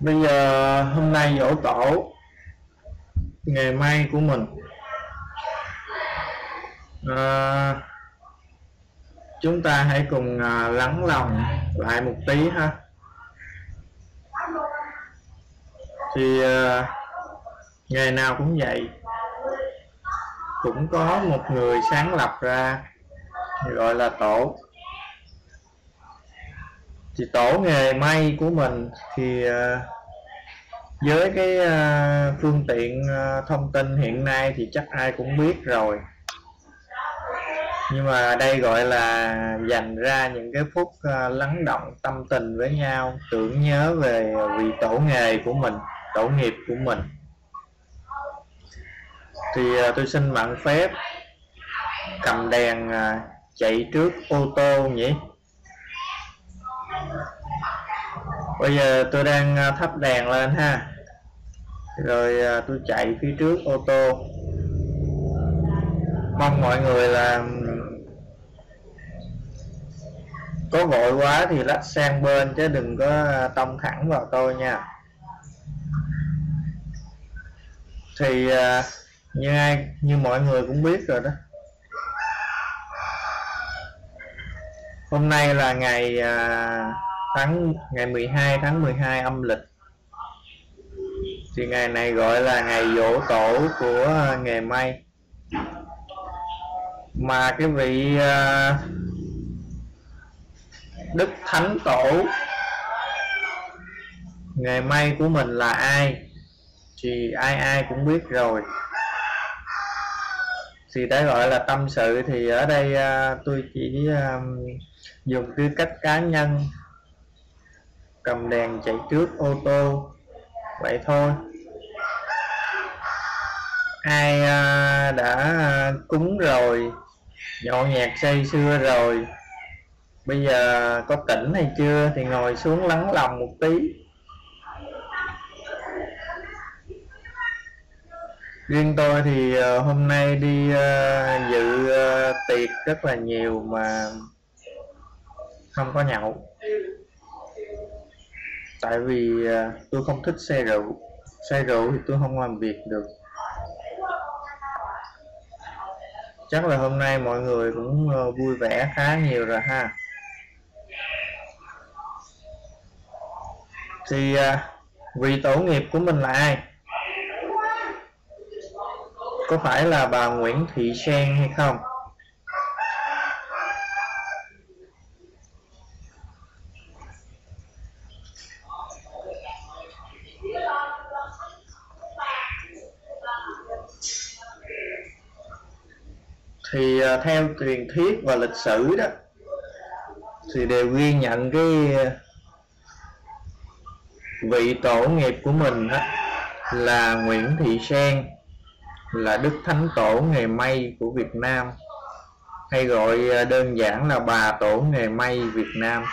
bây giờ hôm nay dỗ tổ nghề may của mình. À, chúng ta hãy cùng à, lắng lòng lại một tí ha. Thì à, nghề nào cũng vậy cũng có một người sáng lập ra gọi là tổ thì tổ nghề may của mình thì à, với cái à, phương tiện à, thông tin hiện nay thì chắc ai cũng biết rồi. Nhưng mà đây gọi là dành ra những cái phút lắng động tâm tình với nhau, tưởng nhớ về vị tổ nghề của mình, tổ nghiệp của mình. Thì tôi xin mạn phép cầm đèn chạy trước ô tô nhỉ? Bây giờ tôi đang à, thắp đèn lên ha. Rồi à, tôi chạy phía trước ô tô. Mong mọi người là có vội quá thì lách sang bên chứ đừng có à, tông thẳng vào tôi nha. Thì như ai, như mọi người cũng biết rồi đó. Hôm nay là ngày tháng, ngày 12 tháng 12 âm lịch. Thì ngày này gọi là ngày dỗ tổ của nghề may. Mà cái vị à, đức thánh tổ, nghề may của mình là ai? Thì ai ai cũng biết rồi. Thì đã gọi là tâm sự thì ở đây à, tôi chỉ à, dùng tư cách cá nhân cầm đèn chạy trước ô tô. Vậy thôi. Ai à, đã cúng rồi nhậu nhạc say xưa rồi bây giờ có tỉnh hay chưa thì ngồi xuống lắng lòng một tí. Riêng tôi thì à, hôm nay đi à, dự à, tiệc rất là nhiều mà không có nhậu tại vì à, tôi không thích say rượu. Say rượu thì tôi không làm việc được. Chắc là hôm nay mọi người cũng ờ, vui vẻ khá nhiều rồi ha. Thì à, vị tổ nghiệp của mình là ai? Có phải là bà Nguyễn Thị Sen hay không? Thì à, theo truyền thuyết và lịch sử đó, thì đều ghi nhận cái à, vị tổ nghiệp của mình đó là Nguyễn Thị Sen, là Đức Thánh Tổ nghề may của Việt Nam, hay gọi à, đơn giản là bà tổ nghề may Việt Nam.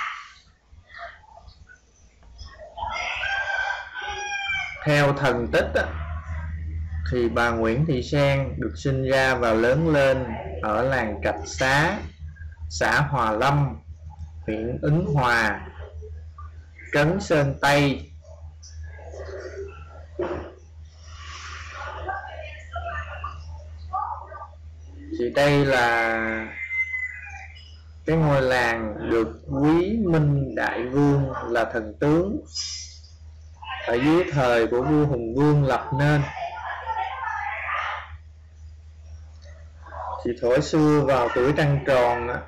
Theo thần tích đó thì bà Nguyễn Thị Sen được sinh ra và lớn lên ở làng Trạch Xá, xã Hòa Lâm, huyện Ứng Hòa, trấn Sơn Tây. Thì đây là cái ngôi làng được Quý Minh Đại Vương là thần tướng ở dưới thời của vua Hùng Vương lập nên. Thì thổi xưa vào tuổi trăng tròn á,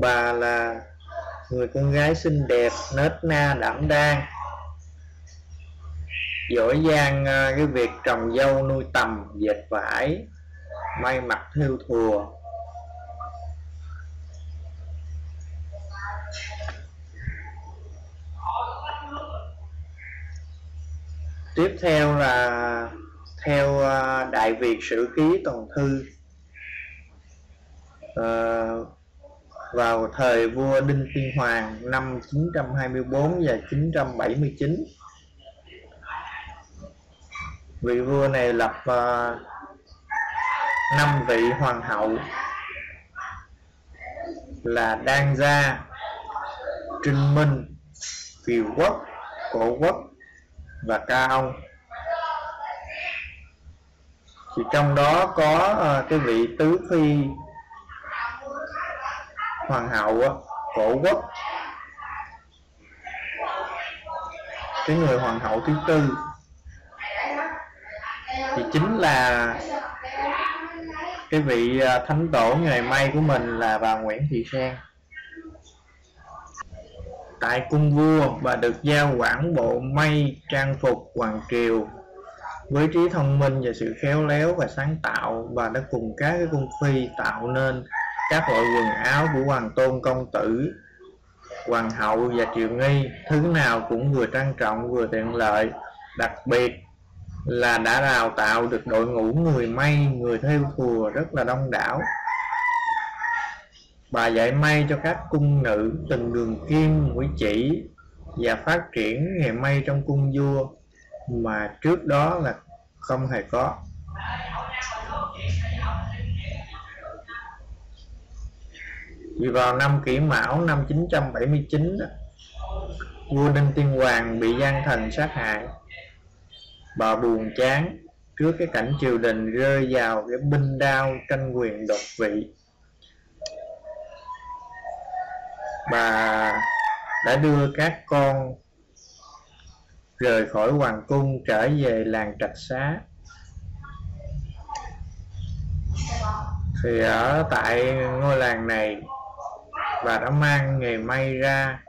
bà là người con gái xinh đẹp nết na đảm đang. Giỏi giang à, cái việc trồng dâu nuôi tầm dệt vải may mặc thêu thùa. Tiếp theo là theo à, đại việt sử ký toàn thư. Ờ, vào thời vua Đinh Tiên Hoàng năm 924 và 979 vị vua này lập uh, năm vị hoàng hậu là Đan Gia, Trinh Minh, Kiều Quốc, Cổ Quốc và ca ông. Thì trong đó có uh, cái vị tứ phi hoàng hậu cổ quốc cái người hoàng hậu thứ tư thì chính là cái vị à, thánh tổ ngày may của mình là bà Nguyễn Thị Sen tại cung vua bà được giao quản bộ may trang phục, hoàng triều với trí thông minh và sự khéo léo và sáng tạo bà đã cùng các cái cung phi tạo nên các loại quần áo của hoàng tôn công tử, hoàng hậu và triều nghi, thứ nào cũng vừa trang trọng vừa tiện lợi, đặc biệt là đã đào tạo được đội ngũ người may, người theo phùa rất là đông đảo. Bà dạy may cho các cung nữ từng đường kim, mũi chỉ và phát triển nghề may trong cung vua mà trước đó là không hề có. Vì vào năm kỷ mão, năm 979 vua Đinh Tiên Hoàng bị gian thần sát hại. Bà buồn chán trước cái cảnh triều đình rơi vào cái binh đao tranh quyền độc vị. Bà đã đưa các con rời khỏi hoàng cung, trở về làng trạch xá. Thì ở tại ngôi làng này và đã mang nghề may ra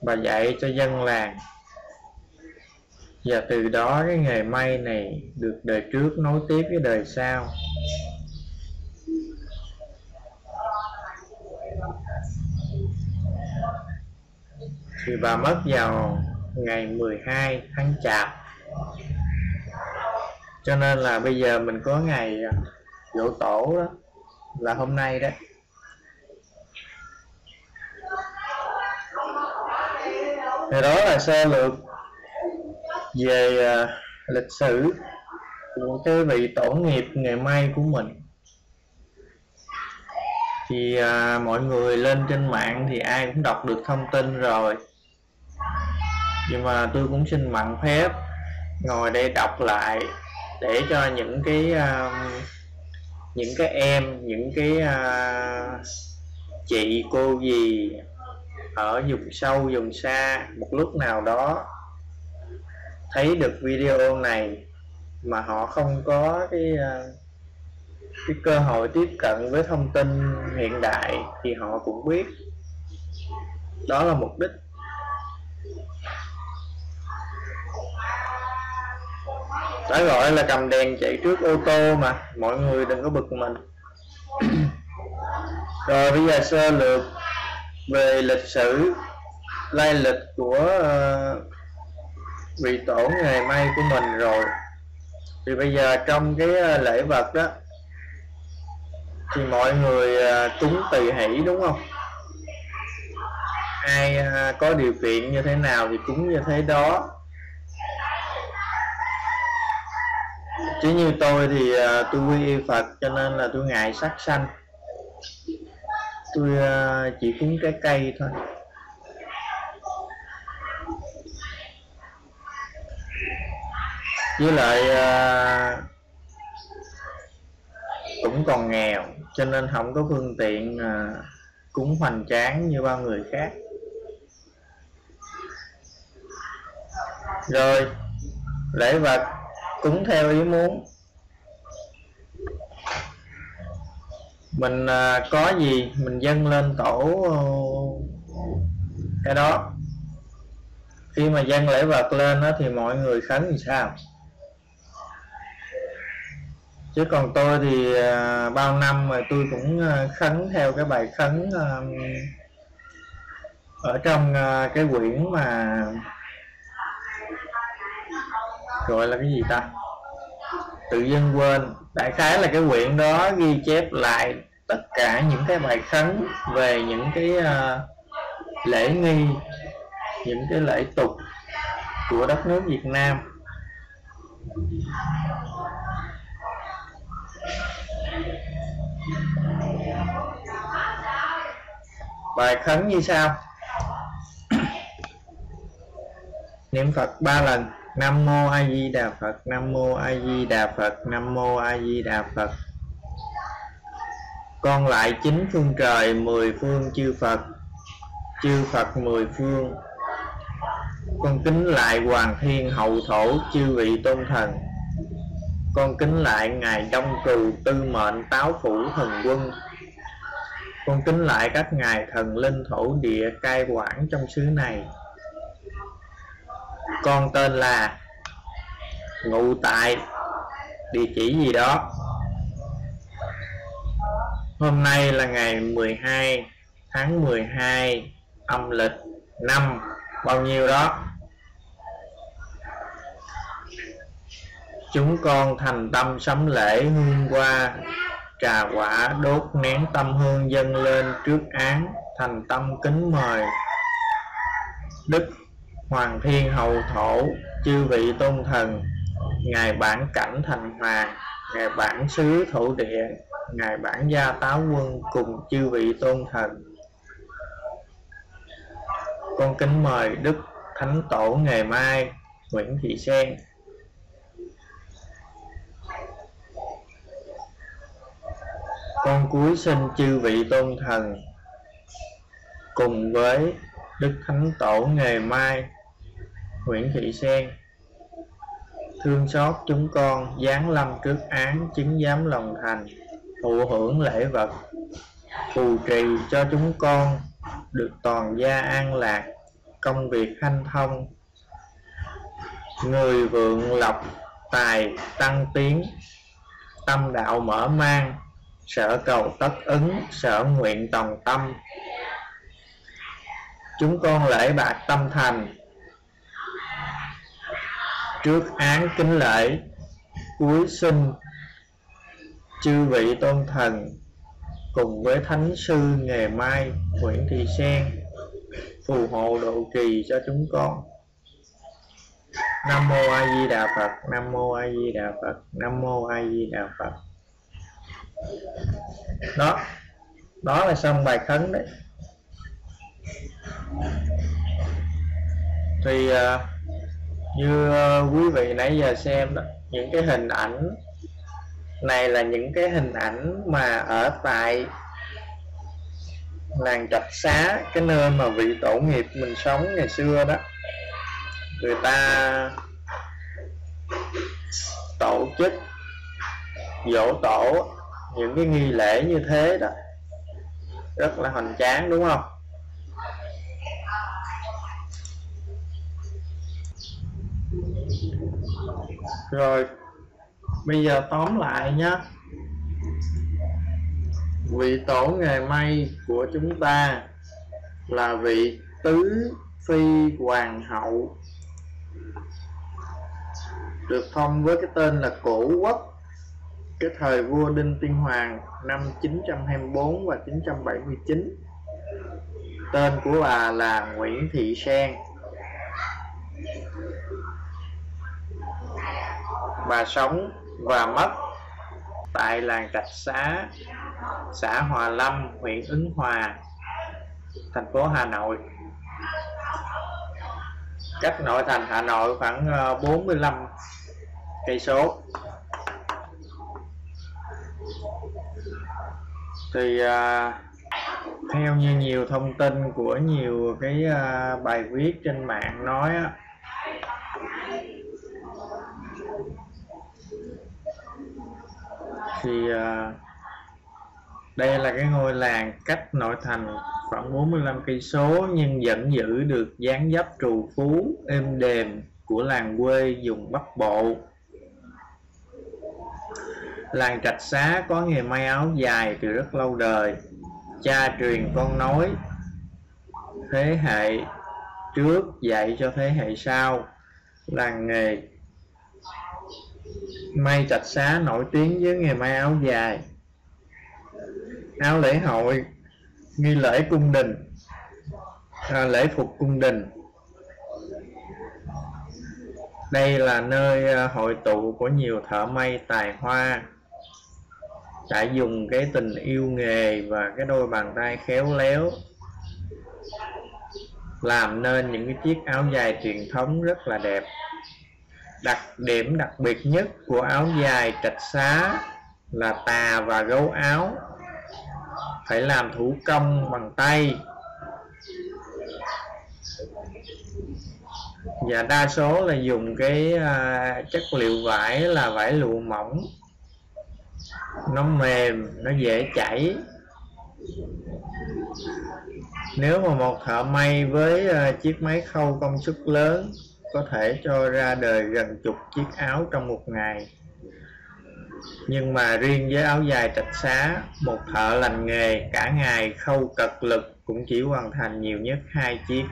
và dạy cho dân làng. Và từ đó cái nghề may này được đời trước nối tiếp với đời sau. Thì bà mất vào ngày 12 tháng chạp. Cho nên là bây giờ mình có ngày à, dỗ tổ đó, là hôm nay đó thì đó là sơ lược về uh, lịch sử của cái vị tổ nghiệp nghề may của mình. Thì à, mọi người lên trên mạng thì ai cũng đọc được thông tin rồi. Nhưng mà tôi cũng xin mặn phép ngồi đây đọc lại để cho những cái à, những cái em những cái à, chị cô gì ở vùng sâu, vùng xa, một lúc nào đó thấy được video này mà họ không có cái ờ, cái cơ hội tiếp cận với thông tin hiện đại thì họ cũng biết. Đó là mục đích. Đã gọi là cầm đèn chạy trước ô tô mà, mọi người đừng có bực mình. Rồi bây giờ sơ lược về lịch sử lai lịch của uh, vị tổ ngày mai của mình rồi. Thì bây giờ trong cái ờ, lễ vật đó thì mọi người uh, cúng tùy hỷ đúng không? Ai uh, có điều kiện như thế nào thì cúng như thế đó. Chứ như tôi thì uh, tôi quy y Phật cho nên là tôi ngại sắc sanh tôi à, chỉ cúng trái cây thôi. Với lại à, cũng còn nghèo, cho nên không có phương tiện à, cúng hoành tráng như bao người khác. Rồi, lễ vật cúng theo ý muốn. Mình à, có gì mình dâng lên tổ ờ, cái đó. Khi mà dâng lễ vật lên đó thì mọi người khấn thì sao? Chứ còn tôi thì à, bao năm mà tôi cũng à, khấn theo cái bài khấn ở trong cái quyển mà gọi là cái gì ta? Tự dân quên. Đại khái là cái quyển đó ghi chép lại tất cả những cái bài khấn về những cái uh, lễ nghi những cái lễ tục của đất nước Việt Nam. Bài khấn như sau. Niệm phật ba lần. Nam mô a di đà phật nam mô a di đà phật nam mô a di đà phật con lại chín phương trời, mười phương chư phật chư phật mười phương. Con kính lại hoàng thiên hậu thổ, chư vị tôn thần. Con kính lại ngài đông cừu tư mệnh, táo phủ, thần quân. Con kính lại các ngài thần linh thổ địa, cai quản trong xứ này. Con tên là ngụ tại, địa chỉ gì đó? Hôm nay là ngày 12 tháng 12 âm lịch năm. Bao nhiêu đó? Chúng con thành tâm sắm lễ hương qua trà quả đốt nén tâm hương dâng lên trước án, thành tâm kính mời. Đức hoàng thiên hậu thổ, chư vị tôn thần, ngài bản cảnh thành hoàng, ngài bản xứ thổ địa ngài bản gia táo quân cùng chư vị tôn thần con kính mời đức thánh tổ ngày mai, nguyễn thị sen. Con cúi xin chư vị tôn thần cùng với đức thánh tổ ngày mai, nguyễn thị sen. Thương xót chúng con, giáng lâm trước án, chứng giám lòng thành thụ hưởng lễ vật, phù trì cho chúng con được toàn gia an lạc, công việc hanh thông. Người vượng lộc tài tăng tiến, tâm đạo mở mang, sở cầu tất ứng, sở nguyện tòng tâm. Chúng con lễ bạc tâm thành. Trước án kính lễ, cuối sinh chư vị tôn thần cùng với thánh sư ngày mai nguyễn thị sen phù hộ độ trì cho chúng con. Nam mô a di đà phật nam mô a di đà phật nam mô a di đà phật. Đó đó là xong bài khấn đấy. Thì uh, như uh, quý vị nãy giờ xem đó những cái hình ảnh này là những cái hình ảnh mà ở tại làng trạch xá, cái nơi mà vị tổ nghiệp mình sống ngày xưa đó. Người ta tổ chức, dỗ tổ, những cái nghi lễ như thế đó. Rất là hoành tráng, đúng không? Rồi bây giờ tóm lại nhé vị tổ ngày may của chúng ta là vị tứ phi hoàng hậu. Được thông với cái tên là cổ quốc, cái thời vua Đinh Tiên Hoàng năm 924 và 979 tên của bà là Nguyễn Thị Sen. Bà sống và mất. Tại làng Trạch Xá xã Hòa Lâm huyện Ứng Hòa thành phố Hà Nội. Cách nội thành Hà Nội khoảng ờ, 45 cây số. Thì uh, theo như nhiều thông tin của nhiều cái uh, bài viết trên mạng nói á, thì ờ, đây là cái ngôi làng cách nội thành khoảng 45 cây số nhưng vẫn giữ được dáng dấp trù phú, êm đềm của làng quê dùng Bắc Bộ. Làng Trạch Xá có nghề may áo dài từ rất lâu đời. Cha truyền con nói Thế hệ trước dạy cho thế hệ sau. Làng nghề May Trạch Xá nổi tiếng với nghề may áo dài. Áo lễ hội Nghi lễ cung đình. À, Lễ phục cung đình. Đây là nơi à, hội tụ của nhiều thợ may tài hoa. Đã dùng cái tình yêu nghề và cái đôi bàn tay khéo léo làm nên những cái chiếc áo dài truyền thống rất là đẹp đặc điểm đặc biệt nhất của áo dài trạch xá là tà và gấu áo. Phải làm thủ công bằng tay. Và đa số là dùng cái uh, chất liệu vải là vải lụa mỏng. Nó mềm nó dễ chảy. Nếu mà một thợ may với uh, chiếc máy khâu công suất lớn có thể cho ra đời gần chục chiếc áo trong một ngày. Nhưng mà riêng với áo dài trạch xá một thợ lành nghề cả ngày khâu cật lực cũng chỉ hoàn thành nhiều nhất hai chiếc.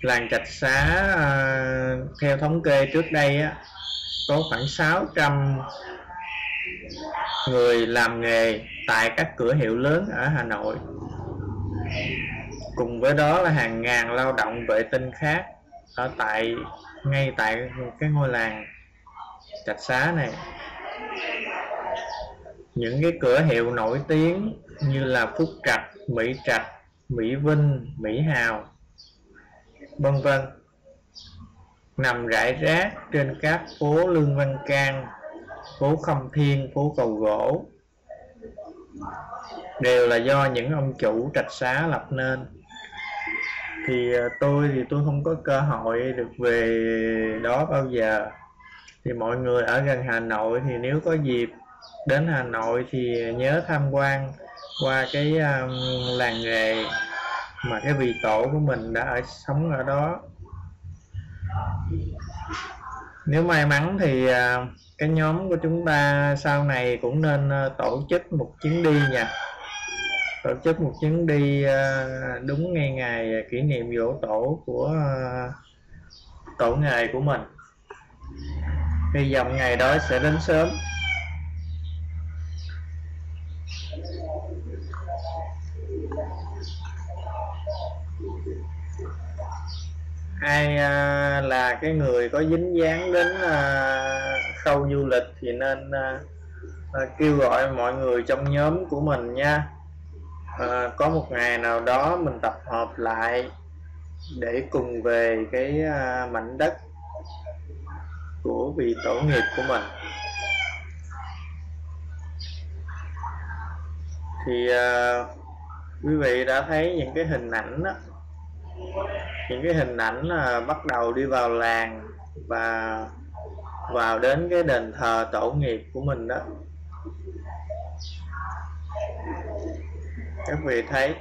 Làng trạch xá à, theo thống kê trước đây á, có khoảng 600 người làm nghề tại các cửa hiệu lớn ở Hà Nội. Cùng với đó là hàng ngàn lao động vệ tinh khác ở tại ngay tại cái ngôi làng trạch xá này. Những cái cửa hiệu nổi tiếng như là Phúc Trạch, Mỹ Trạch, Mỹ Vinh, Mỹ Hào vân vân nằm rải rác trên các phố Lương Văn Can, phố Khâm Thiên, phố Cầu Gỗ đều là do những ông chủ trạch xá lập nên. Thì ờ, tôi thì tôi không có cơ hội được về đó bao giờ. Thì mọi người ở gần Hà Nội thì nếu có dịp đến Hà Nội thì nhớ tham quan qua cái um, làng nghề mà cái vị tổ của mình đã ở sống ở đó nếu may mắn thì à, cái nhóm của chúng ta sau này cũng nên ờ, tổ chức một chuyến đi nha. Tổ chức một chuyến đi ờ, đúng ngay ngày kỷ niệm dỗ tổ của ờ, tổ nghề của mình. Hy vọng ngày đó sẽ đến sớm. Ai à, là cái người có dính dáng đến à, khâu du lịch thì nên à, à, kêu gọi mọi người trong nhóm của mình nha. À, có một ngày nào đó mình tập hợp lại để cùng về cái à, mảnh đất của vị tổ nghiệp của mình. Thì à, quý vị đã thấy những cái hình ảnh đó những cái hình ảnh là bắt đầu đi vào làng và vào đến cái đền thờ tổ nghiệp của mình đó. Các vị thấy,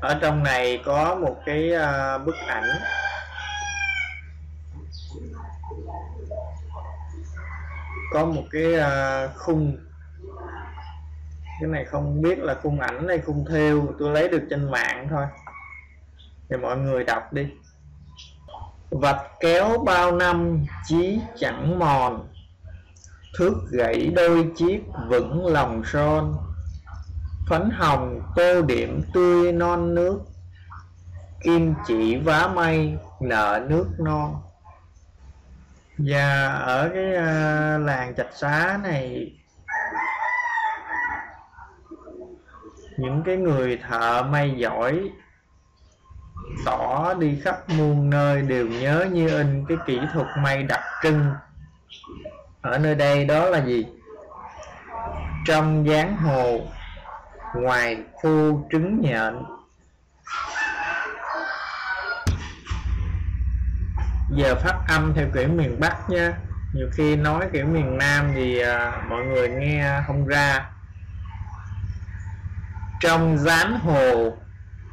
ở trong này có một cái à, bức ảnh. Có một cái à, khung cái này không biết là khung ảnh hay khung theo, tôi lấy được trên mạng thôi. Thì mọi người đọc đi. Vạch kéo bao năm, chí chẳng mòn. Thước gãy đôi chiếc vững lòng son. Phấn hồng tô điểm tươi non nước. Kim chỉ vá mây nợ nước non. Và ở cái à, làng trạch xá này những cái người thợ may giỏi tỏ đi khắp muôn nơi đều nhớ như in cái kỹ thuật may đặc trưng. Ở nơi đây đó là gì? Trong dáng hồ ngoài khu trứng nhện. Giờ phát âm theo kiểu miền Bắc nha. Nhiều khi nói kiểu miền Nam thì à, mọi người nghe không ra trong gián hồ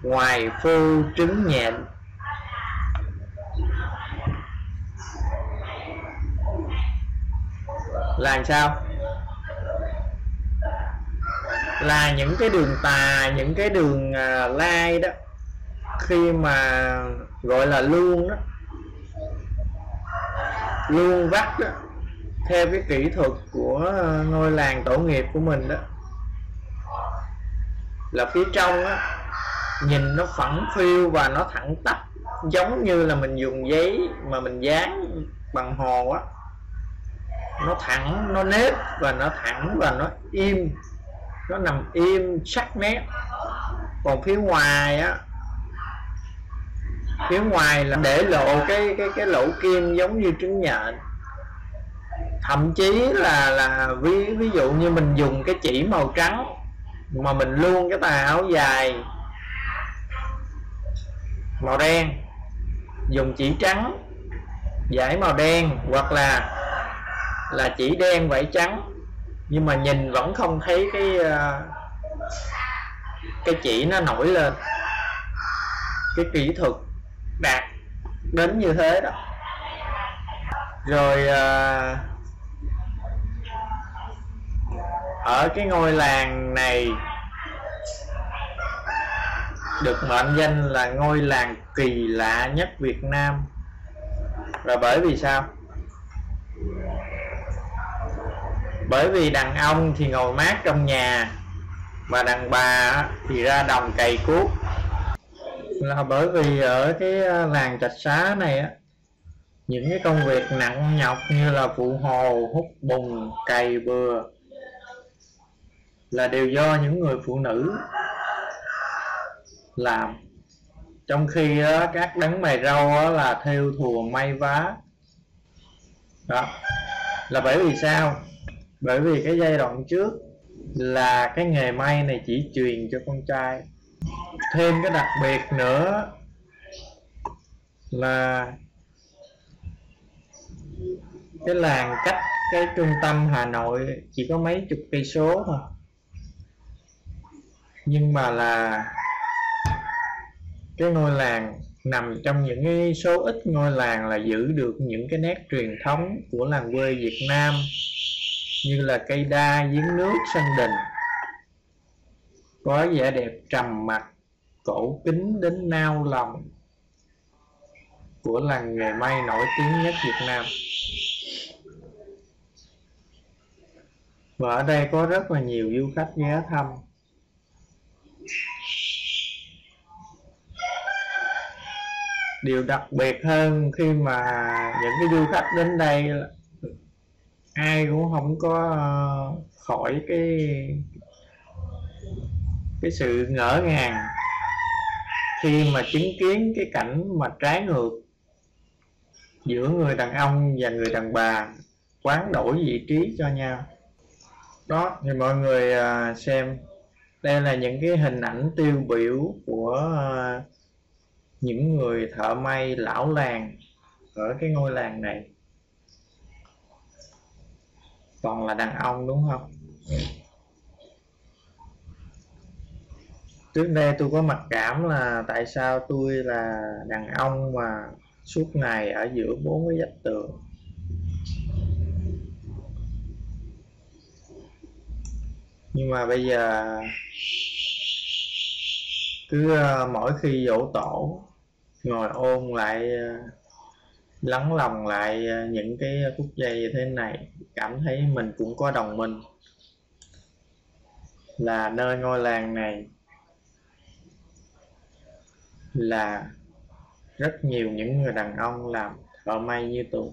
ngoài phu trứng nhện. Là sao? Là những cái đường tà những cái đường uh, lai đó khi mà gọi là luôn đó. Luôn vắt đó theo cái kỹ thuật của à, ngôi làng tổ nghiệp của mình đó là phía trong á, nhìn nó phẳng phiu và nó thẳng tắp, giống như là mình dùng giấy mà mình dán bằng hồ á. Nó thẳng, nó nếp và nó thẳng và nó im, nó nằm im sắc nét. Còn phía ngoài á, phía ngoài là để lộ cái cái cái lỗ kim giống như trứng nhện. Thậm chí là là ví ví dụ như mình dùng cái chỉ màu trắng mà mình luôn cái tà áo dài màu đen dùng chỉ trắng giải màu đen hoặc là là chỉ đen vải trắng. Nhưng mà nhìn vẫn không thấy cái ờ, cái chỉ nó nổi lên. Cái kỹ thuật đạt đến như thế đó. Rồi uh, ở cái ngôi làng này được mệnh danh là ngôi làng kỳ lạ nhất Việt Nam. Và bởi vì sao? Bởi vì đàn ông thì ngồi mát trong nhà và đàn bà thì ra đồng cày cuốc. Là bởi vì ở cái làng trạch xá này á, những cái công việc nặng nhọc như là phụ hồ, hút bùn, cày bừa là đều do những người phụ nữ làm. Trong khi đó, các đấng mày râu đó là theo thùa may vá. Đó. Là bởi vì sao? Bởi vì cái giai đoạn trước là cái nghề may này chỉ truyền cho con trai. Thêm cái đặc biệt nữa là cái làng cách cái trung tâm Hà Nội chỉ có mấy chục cây số thôi nhưng mà là cái ngôi làng nằm trong những cái số ít ngôi làng là giữ được những cái nét truyền thống của làng quê Việt Nam, như là cây đa, giếng nước, sân đình. Có vẻ đẹp trầm mặc, cổ kính đến nao lòng của làng nghề may nổi tiếng nhất Việt Nam. Và ở đây có rất là nhiều du khách ghé thăm. Điều đặc biệt hơn khi mà những cái du khách đến đây ai cũng không có ờ, khỏi cái cái sự ngỡ ngàng khi mà chứng kiến cái cảnh mà trái ngược giữa người đàn ông và người đàn bà quán đổi vị trí cho nhau. Đó, thì mọi người ờ, xem. Đây là những cái hình ảnh tiêu biểu của ờ, những người thợ may lão làng ở cái ngôi làng này. Toàn là đàn ông đúng không? Trước đây tôi có mặc cảm là tại sao tôi là đàn ông mà suốt ngày ở giữa bốn cái vách tường. Nhưng mà bây giờ cứ uh, mỗi khi dỗ tổ ngồi ôn lại uh, lắng lòng lại uh, những cái phút giây như thế này cảm thấy mình cũng có đồng minh. Là nơi ngôi làng này là rất nhiều những người đàn ông làm thợ may như tôi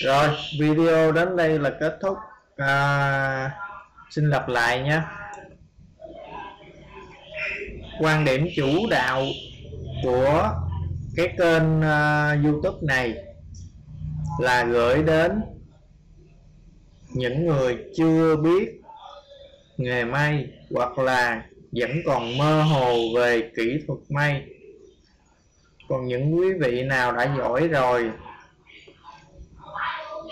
rồi video đến đây là kết thúc. À, xin lặp lại nhé. Quan điểm chủ đạo của cái kênh uh, youtube này là gửi đến những người chưa biết nghề may hoặc là vẫn còn mơ hồ về kỹ thuật may. Còn những quý vị nào đã giỏi rồi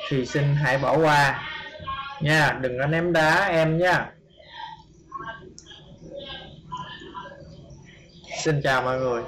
thì xin hãy bỏ qua nha đừng có ném đá em nha. Xin chào mọi người.